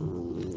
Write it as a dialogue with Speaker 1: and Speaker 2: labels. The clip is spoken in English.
Speaker 1: Um,